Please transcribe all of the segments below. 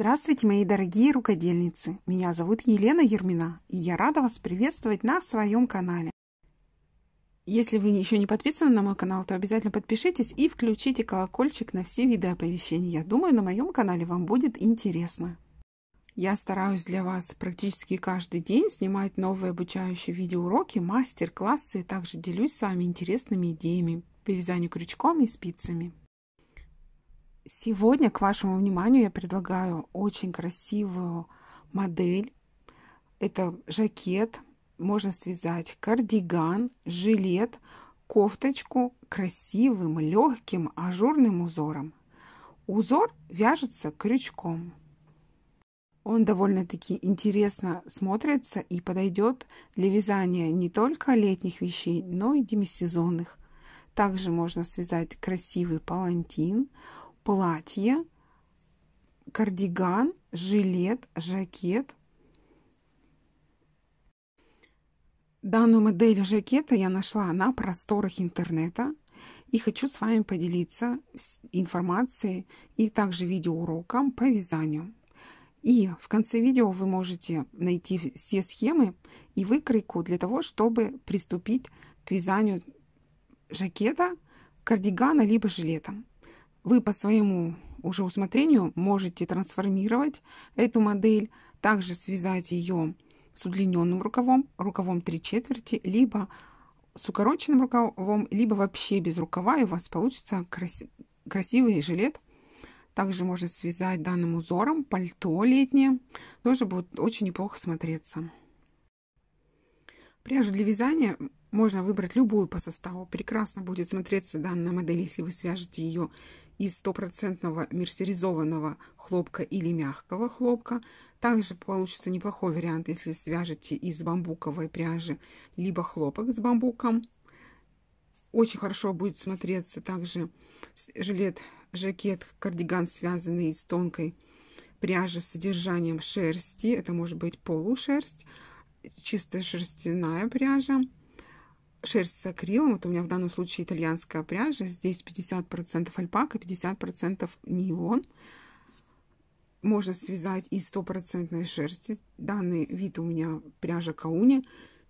Здравствуйте, мои дорогие рукодельницы! Меня зовут Елена Ермина, и я рада вас приветствовать на своем канале. Если вы еще не подписаны на мой канал, то обязательно подпишитесь и включите колокольчик на все виды оповещений. Я думаю, на моем канале вам будет интересно. Я стараюсь для вас практически каждый день снимать новые обучающие видеоуроки, мастер-классы, и также делюсь с вами интересными идеями по вязанию крючком и спицами. Сегодня к вашему вниманию я предлагаю очень красивую модель. Это жакет, можно связать кардиган, жилет, кофточку красивым, легким, ажурным узором. Узор вяжется крючком. Он довольно-таки интересно смотрится и подойдет для вязания не только летних вещей, но и демисезонных. Также можно связать красивый палантин, платье, кардиган, жилет, жакет. Данную модель жакета я нашла на просторах интернета и хочу с вами поделиться информацией и также видеоуроком по вязанию. И в конце видео вы можете найти все схемы и выкройку для того, чтобы приступить к вязанию жакета, кардигана либо жилета. Вы по своему уже усмотрению можете трансформировать эту модель, также связать ее с удлиненным рукавом, рукавом 3 четверти, либо с укороченным рукавом, либо вообще без рукава, и у вас получится крас красивый жилет. Также можно связать данным узором пальто летнее, тоже будет очень неплохо смотреться. Пряжу для вязания можно выбрать любую по составу. Прекрасно будет смотреться данная модель, если вы свяжете ее из стопроцентного мерсеризованного хлопка или мягкого хлопка. Также получится неплохой вариант, если свяжете из бамбуковой пряжи, либо хлопок с бамбуком. Очень хорошо будет смотреться также жилет, жакет, кардиган, связанный из тонкой пряжи с содержанием шерсти. Это может быть полушерсть, чистая шерстяная пряжа шерсть с акрилом. Вот у меня в данном случае итальянская пряжа. Здесь 50% альпака, 50% нейлон. Можно связать из стопроцентной шерсти. Данный вид у меня пряжа кауни.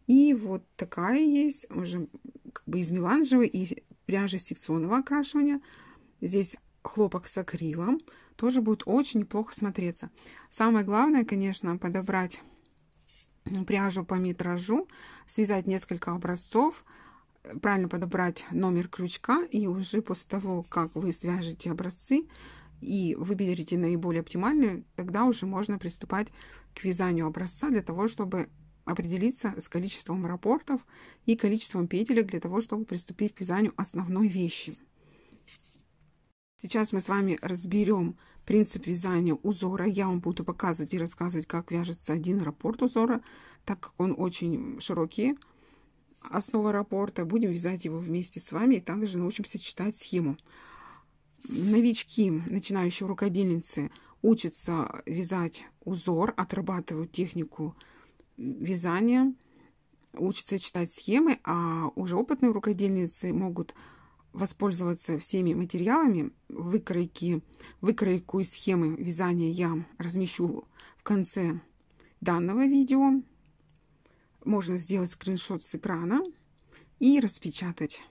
И вот такая есть, уже как бы из меланжевой и пряжи секционного окрашивания. Здесь хлопок с акрилом. Тоже будет очень неплохо смотреться. Самое главное, конечно, подобрать пряжу по метражу, связать несколько образцов, правильно подобрать номер крючка, и уже после того, как вы свяжете образцы и выберете наиболее оптимальную, тогда уже можно приступать к вязанию образца для того, чтобы определиться с количеством рапортов и количеством петелек для того, чтобы приступить к вязанию основной вещи. Сейчас мы с вами разберем принцип вязания узора. Я вам буду показывать и рассказывать, как вяжется один раппорт узора, так как он очень широкий. Основа раппорта. Будем вязать его вместе с вами и также научимся читать схему. Новички, начинающие рукодельницы, учатся вязать узор, отрабатывают технику вязания, учатся читать схемы, а уже опытные рукодельницы могут воспользоваться всеми материалами. Выкройки, выкройку из схемы вязания я размещу в конце данного видео. Можно сделать скриншот с экрана и распечатать.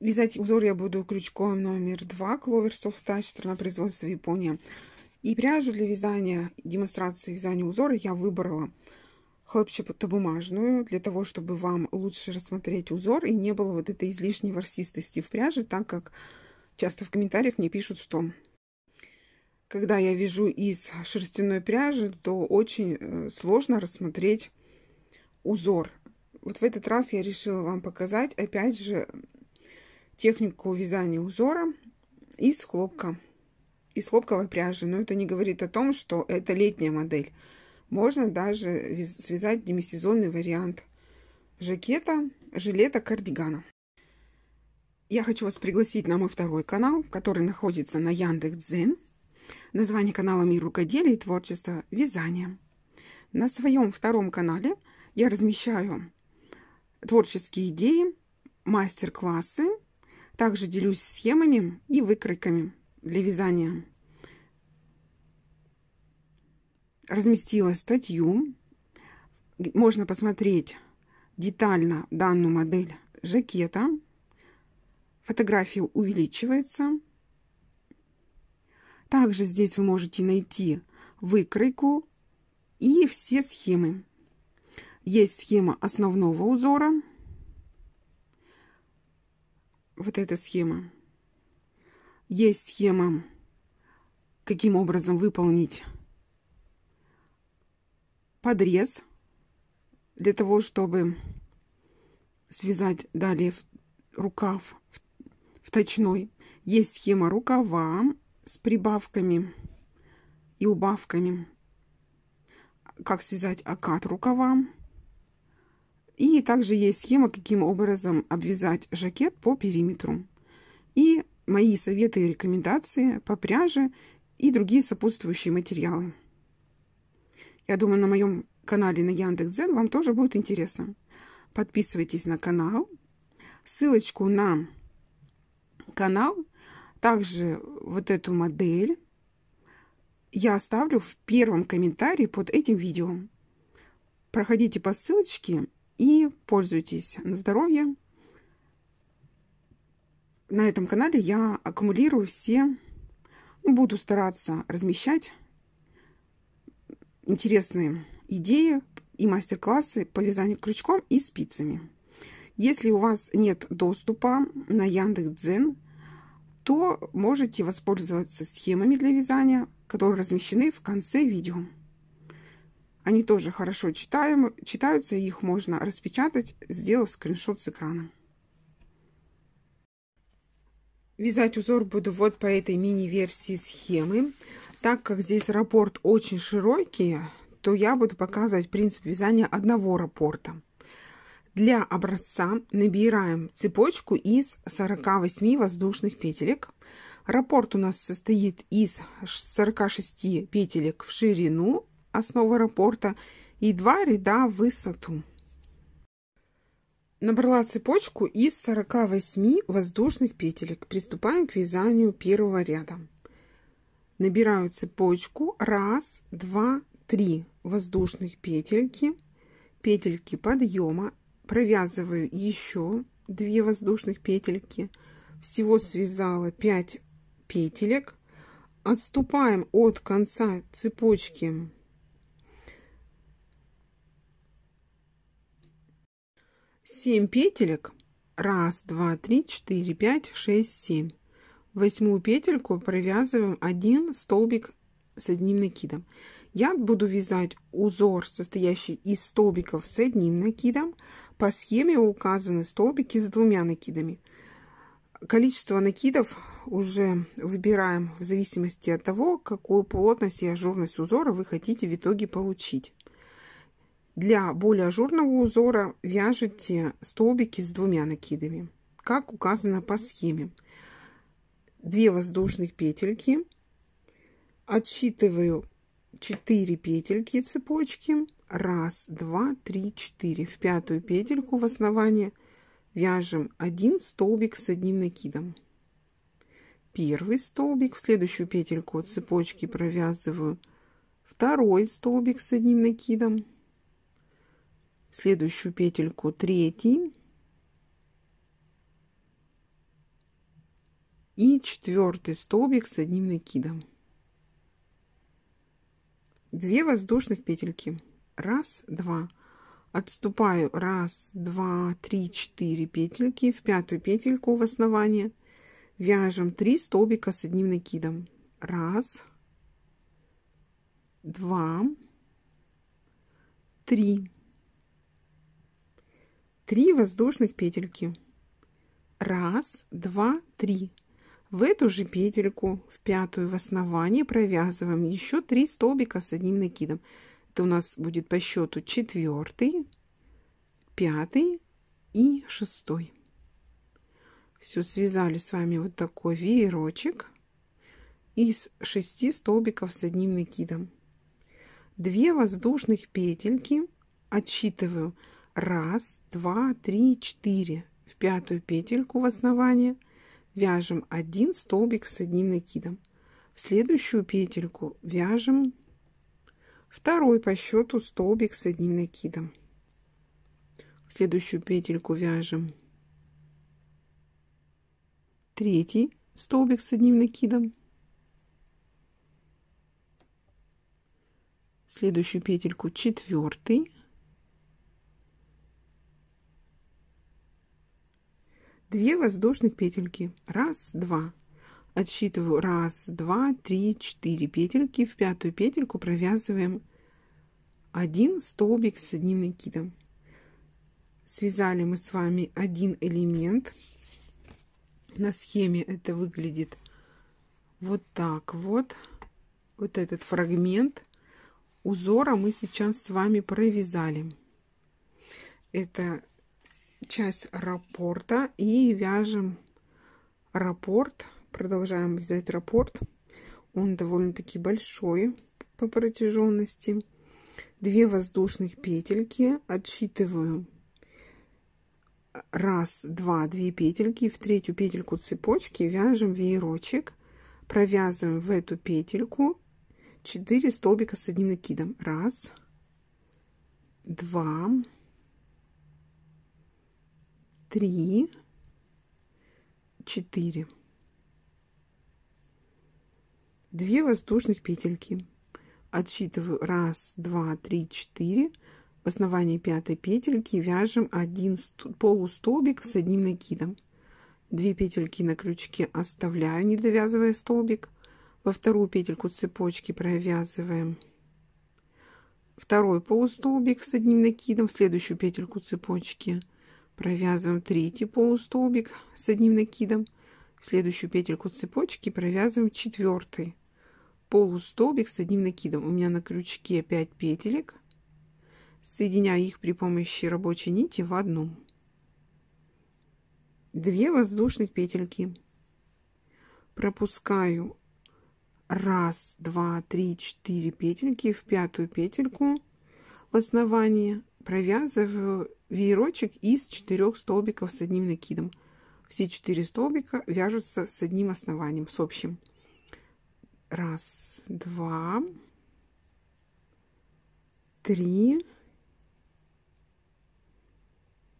Вязать узор я буду крючком номер 2 Clover Soft Touch, страна производства Япония. И пряжу для вязания, демонстрации вязания узора я выбрала хлопчатобумажную, для того, чтобы вам лучше рассмотреть узор и не было вот этой излишней ворсистости в пряже, так как часто в комментариях мне пишут, что когда я вяжу из шерстяной пряжи, то очень э, сложно рассмотреть узор. Вот в этот раз я решила вам показать, опять же, технику вязания узора из хлопка, из хлопковой пряжи. Но это не говорит о том, что это летняя модель. Можно даже связать демисезонный вариант жакета, жилета, кардигана. Я хочу вас пригласить на мой второй канал, который находится на Яндекс.Дзен. Название канала «Мир рукоделия и творчества. Вязание». На своем втором канале я размещаю творческие идеи, мастер-классы, также делюсь схемами и выкройками для вязания разместила статью. Можно посмотреть детально данную модель жакета. Фотография увеличивается. Также здесь вы можете найти выкройку и все схемы. Есть схема основного узора. Вот эта схема. Есть схема, каким образом выполнить подрез для того, чтобы связать далее рукав в точной. Есть схема рукава с прибавками и убавками. Как связать окат рукава. И также есть схема, каким образом обвязать жакет по периметру. И мои советы и рекомендации по пряже и другие сопутствующие материалы. Я думаю, на моем канале на Яндекс.Дзен вам тоже будет интересно. Подписывайтесь на канал. Ссылочку на канал, также вот эту модель я оставлю в первом комментарии под этим видео. Проходите по ссылочке и пользуйтесь на здоровье. На этом канале я аккумулирую все, ну, буду стараться размещать интересные идеи и мастер-классы по вязанию крючком и спицами. Если у вас нет доступа на Яндекс.Дзен, то можете воспользоваться схемами для вязания, которые размещены в конце видео. Они тоже хорошо читаем, читаются, их можно распечатать, сделав скриншот с экрана. Вязать узор буду вот по этой мини-версии схемы. Так как здесь раппорт очень широкий, то я буду показывать принцип вязания одного раппорта. Для образца набираем цепочку из 48 воздушных петелек. Раппорт у нас состоит из 46 петелек в ширину основа раппорта и два ряда в высоту. Набрала цепочку из 48 воздушных петелек. Приступаем к вязанию первого ряда. Набираю цепочку. Раз, два, три воздушных петельки. Петельки подъема. Провязываю еще две воздушных петельки. Всего связала 5 петелек. Отступаем от конца цепочки 7 петелек. Раз, два, три, четыре, пять, шесть, семь. Восьмую петельку провязываем один столбик с одним накидом. Я буду вязать узор, состоящий из столбиков с одним накидом. По схеме указаны столбики с двумя накидами. Количество накидов уже выбираем в зависимости от того, какую плотность и ажурность узора вы хотите в итоге получить. Для более ажурного узора вяжите столбики с двумя накидами, как указано по схеме. Две воздушных петельки. Отсчитываю 4 петельки цепочки. Раз, два, три, четыре. В пятую петельку в основании вяжем один столбик с одним накидом. Первый столбик. В следующую петельку цепочки провязываю второй столбик с одним накидом следующую петельку третий и четвертый столбик с одним накидом. Две воздушных петельки. Раз, два. Отступаю. Раз, два, три, четыре петельки. В пятую петельку в основании вяжем три столбика с одним накидом. Раз, два, три. 3 воздушных петельки. Раз, два, три. В эту же петельку, в пятую в основании, провязываем еще 3 столбика с одним накидом. Это у нас будет по счету четвертый, пятый и шестой. Все, связали с вами вот такой веерочек из 6 столбиков с одним накидом. 2 воздушных петельки отсчитываю Раз, два, три, четыре. В пятую петельку в основании вяжем один столбик с одним накидом. В следующую петельку вяжем второй по счету столбик с одним накидом. В следующую петельку вяжем третий столбик с одним накидом. следующую петельку четвертый две воздушных петельки. Раз два. Отсчитываю. Раз два три четыре петельки. В пятую петельку провязываем один столбик с одним накидом. Связали мы с вами один элемент. На схеме это выглядит вот так вот. Вот этот фрагмент узора мы сейчас с вами провязали. Это часть раппорта и вяжем раппорт. Продолжаем вязать раппорт. Он довольно-таки большой по протяженности. Две воздушных петельки отсчитываю раз, два, две петельки. В третью петельку цепочки вяжем веерочек. Провязываем в эту петельку 4 столбика с одним накидом. Раз, два, три, четыре. Две воздушных петельки. Отсчитываю раз, два, три, четыре. В основании пятой петельки вяжем один полустолбик с одним накидом. Две петельки на крючке оставляю, не довязывая столбик во вторую петельку цепочки провязываем второй полустолбик с одним накидом в следующую петельку цепочки провязываем третий полустолбик с одним накидом. В следующую петельку цепочки провязываем четвертый полустолбик с одним накидом. У меня на крючке 5 петелек. Соединяю их при помощи рабочей нити в одну. 2 воздушных петельки. Пропускаю раз, два, три, четыре петельки в пятую петельку. В основании провязываю веерочек из четырех столбиков с одним накидом. Все четыре столбика вяжутся с одним основанием, с общим. Раз, два, три,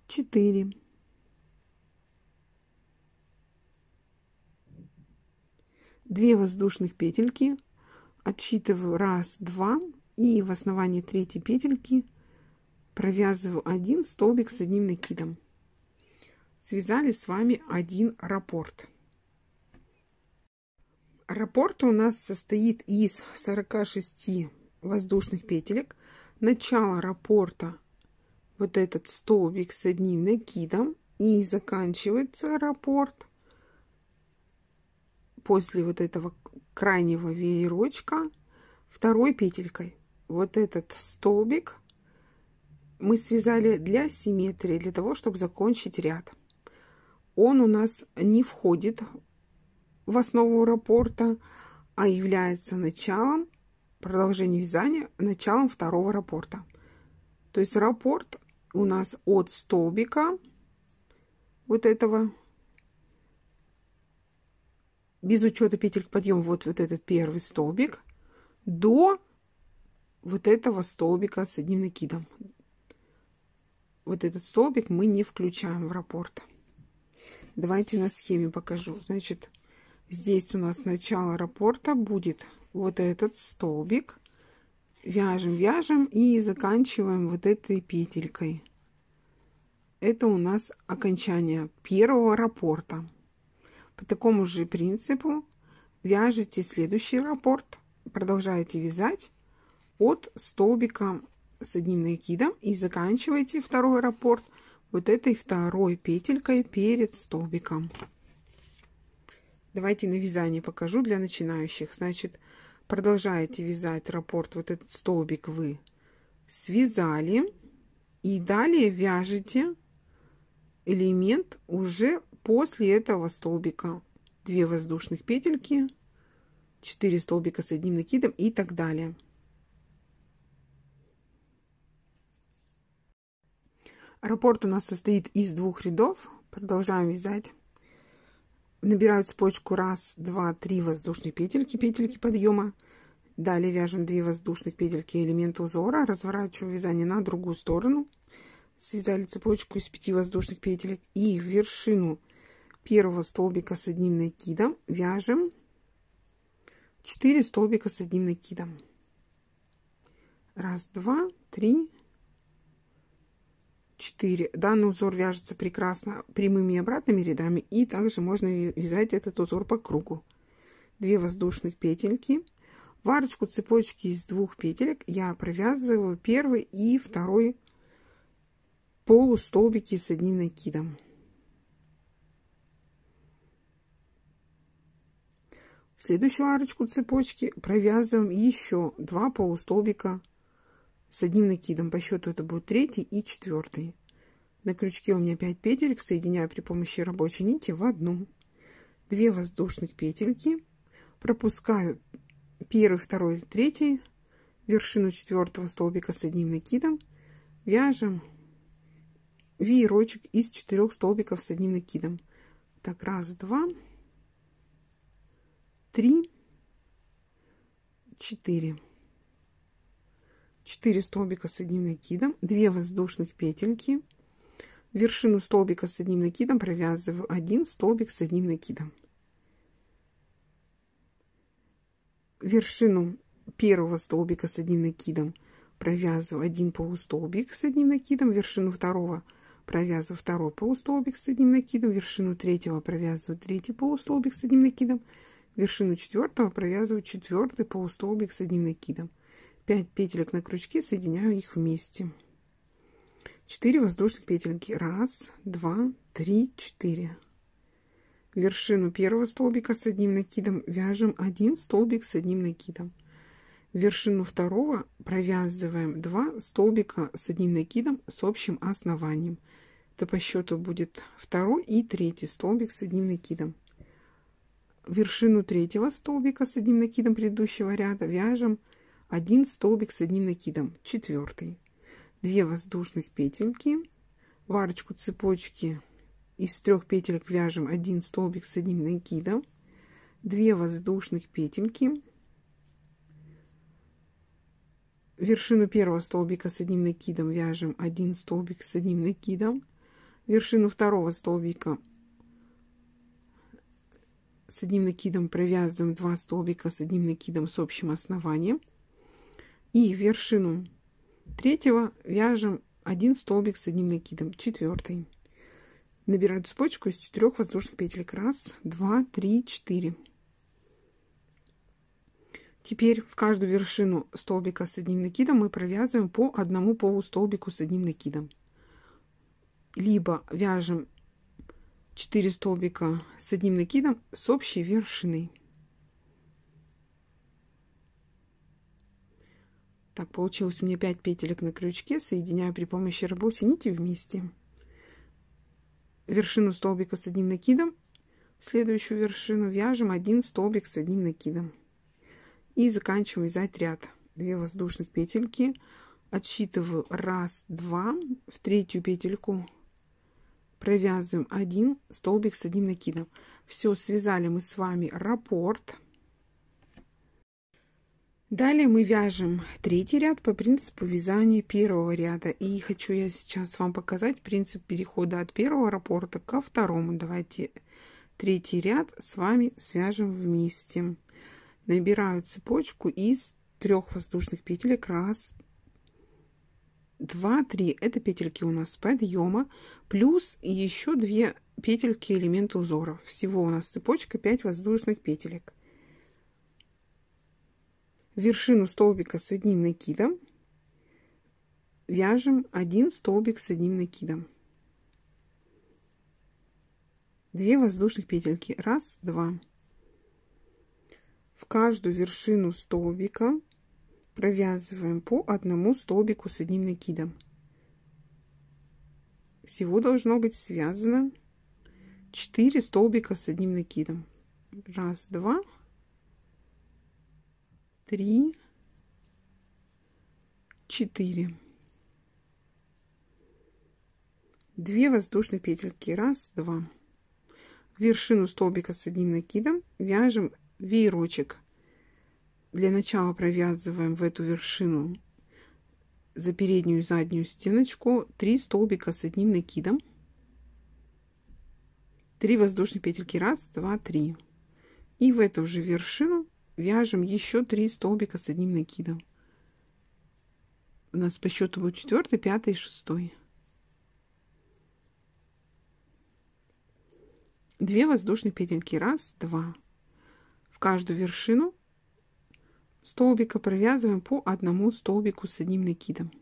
четыре. 2 воздушных петельки отсчитываю раз два и в основании третьей петельки провязываю один столбик с одним накидом. Связали с вами один раппорт. Раппорт у нас состоит из 46 воздушных петелек. Начало раппорта вот этот столбик с одним накидом и заканчивается раппорт после вот этого крайнего веерочка второй петелькой. Вот этот столбик мы связали для симметрии, для того, чтобы закончить ряд. Он у нас не входит в основу раппорта, а является началом продолжения вязания, началом второго раппорта. То есть раппорт у нас от столбика вот этого без учета петель подъем вот, вот этот первый столбик до вот этого столбика с одним накидом. Вот этот столбик мы не включаем в раппорт. Давайте на схеме покажу. Значит, здесь у нас начало раппорта будет вот этот столбик. Вяжем, вяжем и заканчиваем вот этой петелькой. Это у нас окончание первого раппорта. По такому же принципу вяжете следующий раппорт, продолжаете вязать от столбика с одним накидом и заканчиваете второй раппорт вот этой второй петелькой перед столбиком. Давайте на вязание покажу для начинающих. Значит, продолжаете вязать раппорт, вот этот столбик вы связали. И далее вяжете элемент уже После этого столбика 2 воздушных петельки, 4 столбика с одним накидом и так далее. Раппорт у нас состоит из двух рядов. Продолжаем вязать. Набираю цепочку раз, два, три воздушные петельки, петельки подъема. Далее вяжем 2 воздушных петельки элемента узора, разворачиваю вязание на другую сторону. Связали цепочку из 5 воздушных петелек и в вершину первого столбика с одним накидом вяжем 4 столбика с одним накидом. Раз, два, три, четыре. Данный узор вяжется прекрасно прямыми и обратными рядами. И также можно вязать этот узор по кругу. Две воздушных петельки. В арочку цепочки из двух петелек я провязываю первый и второй полустолбики с одним накидом. В следующую арочку цепочки провязываем еще два полустолбика с одним накидом. По счету это будет третий и четвертый. На крючке у меня 5 петелек, соединяю при помощи рабочей нити в одну. 2 воздушных петельки, пропускаю первый, второй, третий, вершину четвертого столбика с одним накидом, вяжем веерочек из четырех столбиков с одним накидом. Так, раз, два, три, четыре. Четыре столбика с одним накидом, две воздушных петельки, вершину столбика с одним накидом провязываю один столбик с одним накидом. Вершину первого столбика с одним накидом провязываю один полустолбик с одним накидом, вершину второго провязываю второй полустолбик с одним накидом, вершину третьего провязываю третий полустолбик с одним накидом, вершину четвертого провязываю четвертый полустолбик с одним накидом. 5 петелек на крючке, соединяю их вместе. 4 воздушных петельки. Раз, два, три, четыре. Вершину первого столбика с одним накидом вяжем один столбик с одним накидом. Вершину второго провязываем 2 столбика с одним накидом с общим основанием. Это по счету будет второй и третий столбик с одним накидом вершину третьего столбика с одним накидом предыдущего ряда вяжем один столбик с одним накидом, четвертый, две воздушных петельки, в арочку цепочки из трех петелек вяжем. Один столбик с одним накидом, две воздушных петельки, вершину первого столбика с одним накидом вяжем. Один столбик с одним накидом, вершину второго столбика с одним накидом провязываем. 2 столбика с одним накидом с общим основанием. И вершину третьего вяжем один столбик с одним накидом, четвертый. Набираю цепочку из четырех воздушных петелек. Раз, два, три, четыре. Теперь в каждую вершину столбика с одним накидом мы провязываем по одному полустолбику с одним накидом. Либо вяжем 4 столбика с одним накидом с общей вершиной. Так, получилось у меня 5 петелек на крючке. Соединяю при помощи рабочей нити вместе. Вершину столбика с одним накидом. следующую вершину вяжем один столбик с одним накидом. И заканчиваем вязать ряд. 2 воздушных петельки. Отсчитываю раз, два. В третью петельку провязываем один столбик с одним накидом. Все, связали мы с вами раппорт. Далее мы вяжем третий ряд по принципу вязания первого ряда. И хочу я сейчас вам показать принцип перехода от первого раппорта ко второму. Давайте третий ряд с вами свяжем вместе. Набираю цепочку из трех воздушных петелек. Раз, 2, 3 это петельки у нас подъема, плюс еще 2 петельки элемента узора. Всего у нас цепочка 5 воздушных петелек. Вершину столбика с одним накидом вяжем один столбик с одним накидом. 2 воздушных петельки. Раз, два. В каждую вершину столбика провязываем по одному столбику с одним накидом. Всего должно быть связано 4 столбика с одним накидом. Раз, два, три, четыре. Две воздушные петельки. Раз, два. вершину столбика с одним накидом вяжем веерочек. Для начала провязываем в эту вершину за переднюю и заднюю стеночку 3 столбика с одним накидом. 3 воздушные петельки. Раз, два, три. И в эту же вершину вяжем еще 3 столбика с одним накидом. У нас по счету будет 4, 5 и 6. 2 воздушные петельки. Раз, два. В каждую вершину столбика провязываем по одному столбику с одним накидом.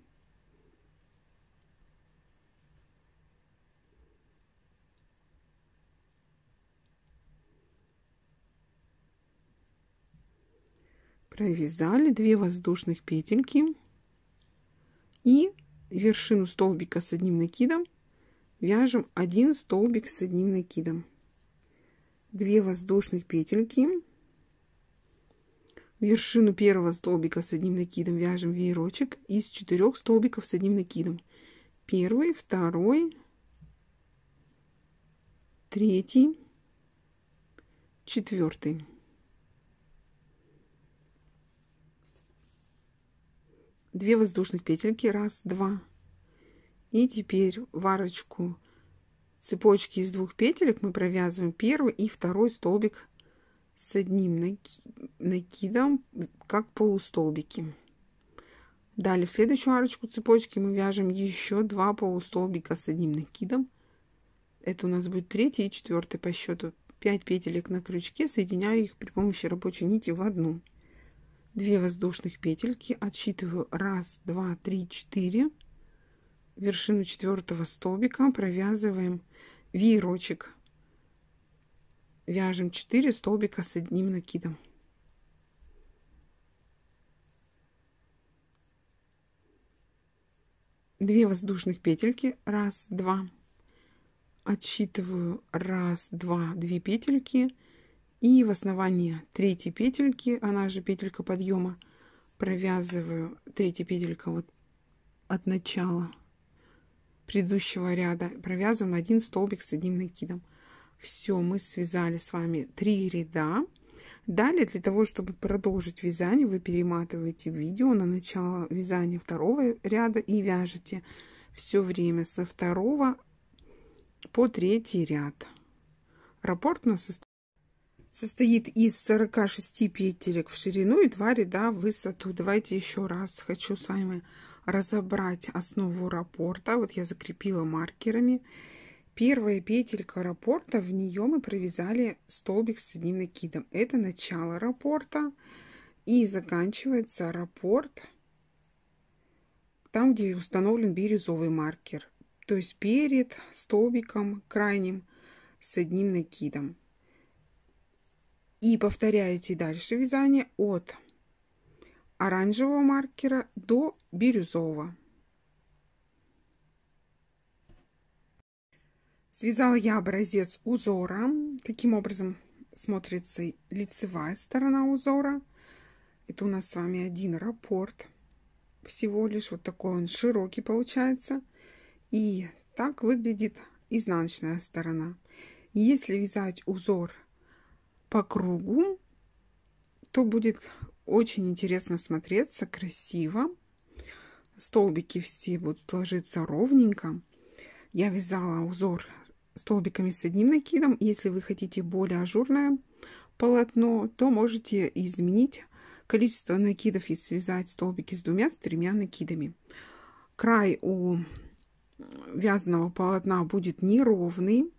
Провязали 2 воздушных петельки и вершину столбика с одним накидом вяжем один столбик с одним накидом. 2 воздушных петельки вершину первого столбика с одним накидом вяжем веерочек из четырех столбиков с одним накидом. Первый, второй, третий, четвертый. Две воздушных петельки, раз, два. И теперь в арочку цепочки из двух петелек мы провязываем первый и второй столбик с одним накидом, как полустолбики. Далее в следующую арочку цепочки мы вяжем еще два полустолбика с одним накидом. Это у нас будет третий и четвертый по счету. 5 петелек на крючке, соединяю их при помощи рабочей нити в одну. 2 воздушных петельки, отсчитываю 1, 2, 3, 4. Вершину четвертого столбика провязываем веерочек вяжем 4 столбика с одним накидом. Две воздушных петельки, раз, два. Отсчитываю раз, два, две петельки. И в основании третьей петельки, она же петелька подъема, провязываю третья петелька вот от начала предыдущего ряда, провязываем один столбик с одним накидом. Все, мы связали с вами три ряда. Далее, для того, чтобы продолжить вязание, вы перематываете видео на начало вязания второго ряда и вяжете все время со второго по третий ряд. Раппорт у нас состоит из 46 петелек в ширину и 2 ряда в высоту. Давайте еще раз хочу с вами разобрать основу раппорта. Вот я закрепила маркерами. Первая петелька раппорта, в нее мы провязали столбик с одним накидом. Это начало раппорта. И заканчивается раппорт там, где установлен бирюзовый маркер. То есть перед столбиком крайним с одним накидом. И повторяете дальше вязание от оранжевого маркера до бирюзового. Связала я образец узора. Таким образом смотрится лицевая сторона узора. Это у нас с вами один раппорт. Всего лишь вот такой он широкий получается. И так выглядит изнаночная сторона. Если вязать узор по кругу, то будет очень интересно смотреться, красиво. Столбики все будут ложиться ровненько. Я вязала узор столбиками с одним накидом. Если вы хотите более ажурное полотно, то можете изменить количество накидов и связать столбики с двумя, с тремя накидами. Край у вязаного полотна будет неровный,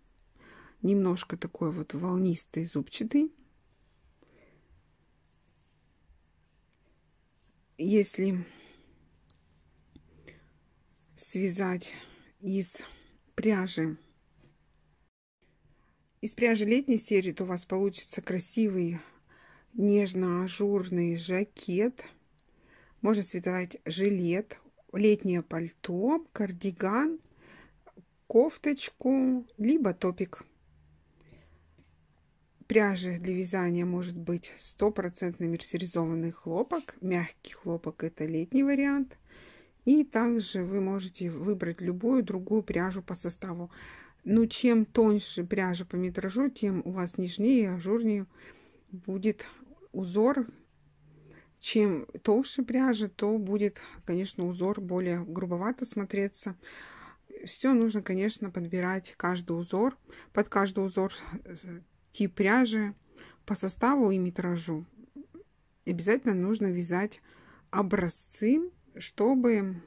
немножко такой вот волнистый, зубчатый. Если связать из пряжи из пряжи летней серии то у вас получится красивый нежно-ажурный жакет. Можно связать жилет, летнее пальто, кардиган, кофточку, либо топик. Пряжи для вязания может быть стопроцентный мерсеризованный хлопок. Мягкий хлопок это летний вариант. И также вы можете выбрать любую другую пряжу по составу. Ну, чем тоньше пряжа по метражу, тем у вас нежнее, ажурнее будет узор. Чем толще пряжа, то будет, конечно, узор более грубовато смотреться. Все нужно, конечно, подбирать каждый узор, под каждый узор э, тип пряжи по составу и метражу. Обязательно нужно вязать образцы, чтобы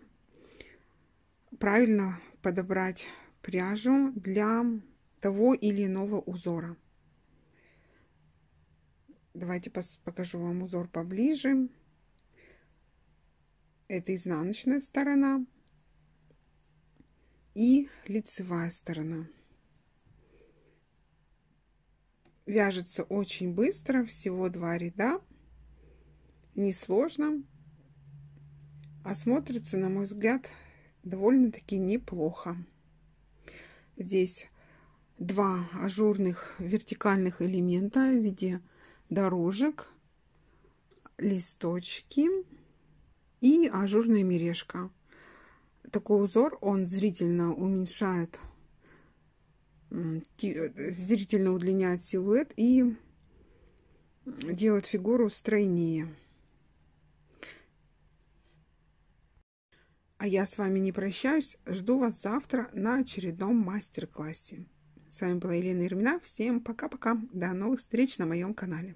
правильно подобрать пряжу для того или иного узора. Давайте покажу вам узор поближе. Это изнаночная сторона и лицевая сторона. Вяжется очень быстро, всего два ряда. Несложно. А смотрится, на мой взгляд, довольно-таки неплохо. Здесь два ажурных вертикальных элемента в виде дорожек, листочки и ажурная мережка. Такой узор, он зрительно уменьшает, зрительно удлиняет силуэт и делает фигуру стройнее. А я с вами не прощаюсь. Жду вас завтра на очередном мастер-классе. С вами была Елена Ермина. Всем пока-пока. До новых встреч на моем канале.